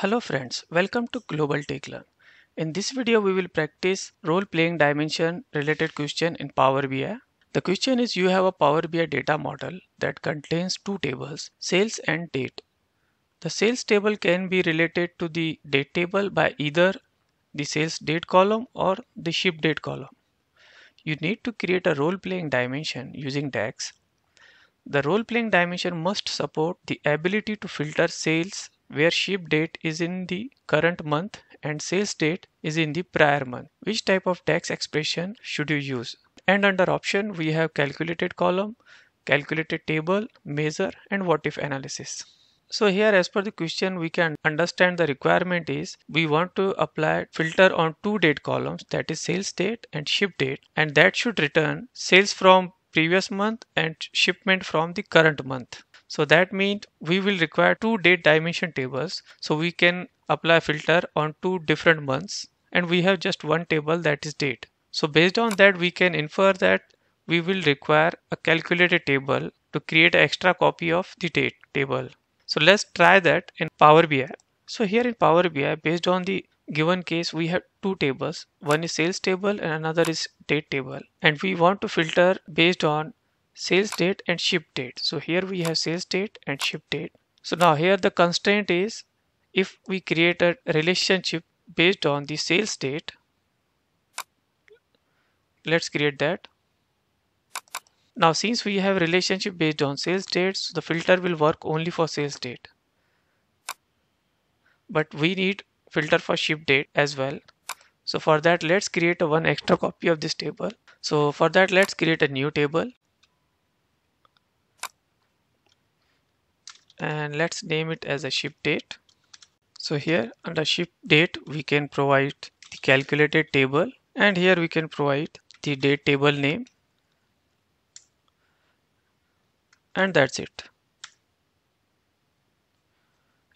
Hello friends, welcome to Global Tech Learn. In this video we will practice role-playing dimension related question in Power BI. The question is you have a Power BI data model that contains two tables, sales and date. The sales table can be related to the date table by either the sales date column or the ship date column. You need to create a role-playing dimension using DAX. The role-playing dimension must support the ability to filter sales where ship date is in the current month and sales date is in the prior month. Which type of DAX expression should you use? And under option we have calculated column, calculated table, measure and what if analysis. So here as per the question we can understand the requirement is we want to apply filter on two date columns that is sales date and ship date and that should return sales from previous month and shipment from the current month. So that means we will require two date dimension tables. So we can apply filter on two different months and we have just one table that is date. So based on that we can infer that we will require a calculated table to create an extra copy of the date table. So let's try that in Power BI. So here in Power BI based on the given case we have two tables one is sales table and another is date table and we want to filter based on sales date and ship date. So here we have sales date and ship date. So now here the constraint is if we create a relationship based on the sales date, let's create that. Now since we have relationship based on sales dates, the filter will work only for sales date. But we need filter for ship date as well. So for that, let's create a one extra copy of this table. So for that, let's create a new table and let's name it as a ship date. So here under ship date we can provide the calculated table and here we can provide the date table name and that's it.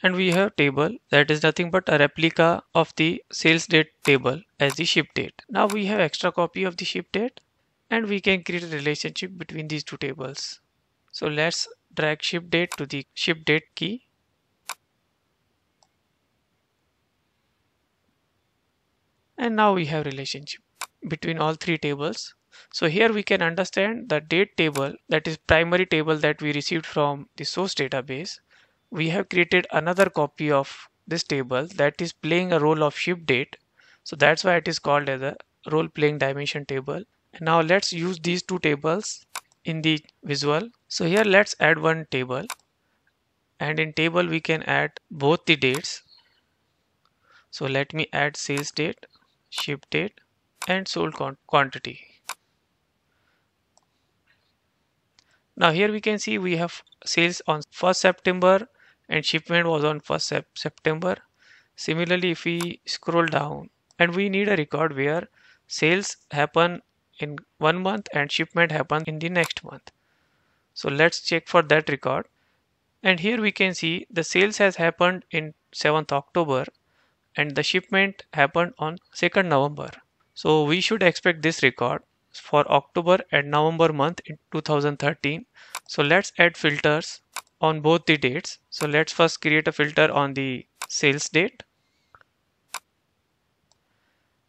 And we have table that is nothing but a replica of the sales date table as the ship date. Now we have extra copy of the ship date and we can create a relationship between these two tables. So let's drag ship date to the ship date key. And now we have relationship between all three tables. So here we can understand the date table that is primary table that we received from the source database. We have created another copy of this table that is playing a role of ship date. So that's why it is called as a role playing dimension table. And now let's use these two tables in the visual. So here let's add one table and in table we can add both the dates. So let me add sales date, ship date and sold quantity. Now here we can see we have sales on 1st September and shipment was on 1st sep September. Similarly, if we scroll down and we need a record where sales happen in one month and shipment happens in the next month. So let's check for that record. And here we can see the sales has happened in 7th October and the shipment happened on 2nd November. So we should expect this record for October and November month in 2013. So let's add filters on both the dates. So let's first create a filter on the sales date.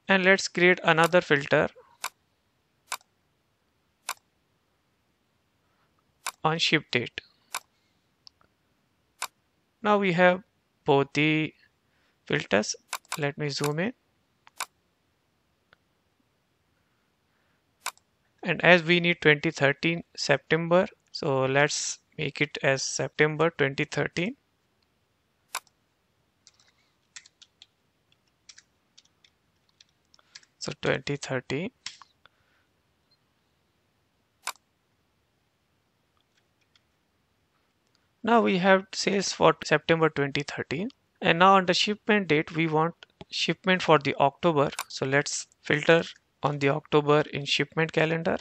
And let's create another filter on ship date. Now we have both the filters. Let me zoom in. And as we need 2013 September, so let's make it as September 2013. So 2013 Now we have sales for September 2013 and now on the shipment date we want shipment for the October. So let's filter on the October in shipment calendar.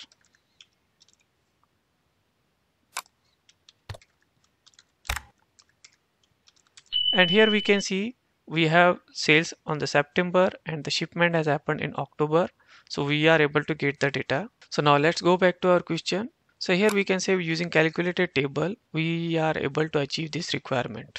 And here we can see we have sales on the September and the shipment has happened in October. So we are able to get the data. So now let's go back to our question so here we can say using calculated table, we are able to achieve this requirement.